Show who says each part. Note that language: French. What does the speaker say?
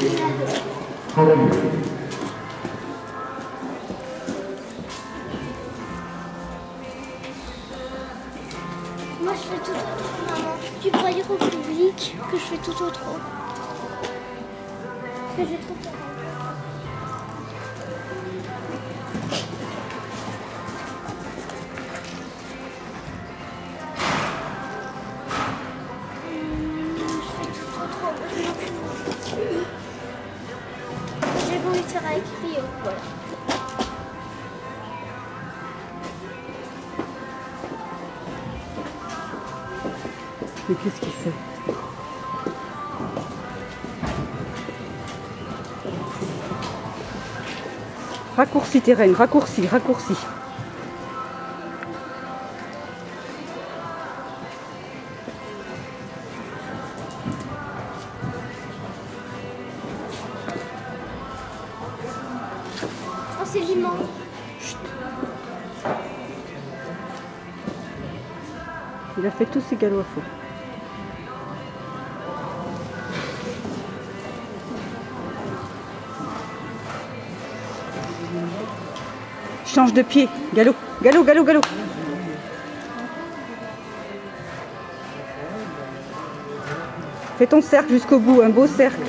Speaker 1: Moi, je fais tout autre, maman. Tu pourrais dire au public que je fais tout autre. Que Faire avec Rio. Voilà.
Speaker 2: Mais qu'est-ce qu'il fait? Raccourci, Terraine, raccourci, raccourci. Il a fait tous ses galops à fond. Change de pied. Galop, galop, galop, galop. Fais ton cercle jusqu'au bout, un beau cercle.